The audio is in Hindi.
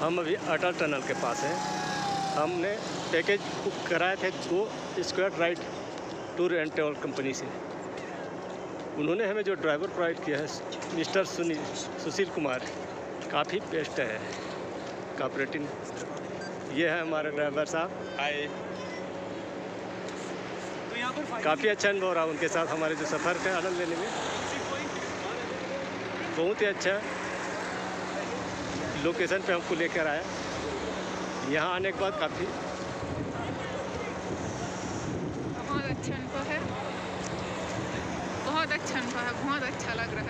हम अभी अटल टनल के पास हैं। हमने पैकेज बुक कराए थे दो square ride tour and travel company से। उन्होंने हमें जो ड्राइवर प्रोवाइड किया है मिस्टर सुनील सुशील कुमार काफ़ी बेस्ट है। कापरेटिंग ये है हमारे ड्राइवर साहब। हाय तो यहाँ पर काफ़ी अच्छा अनुभव रहा उनके साथ हमारे जो सफ़र का आनंद लेने में। बहुत ही अच्छा। लोकेशन पे हमको लेकर आया। यहाँ आने के बाद काफ़ी बहुत अच्छा अनुभव है। बहुत अच्छा अनुभव है, बहुत अच्छा लगा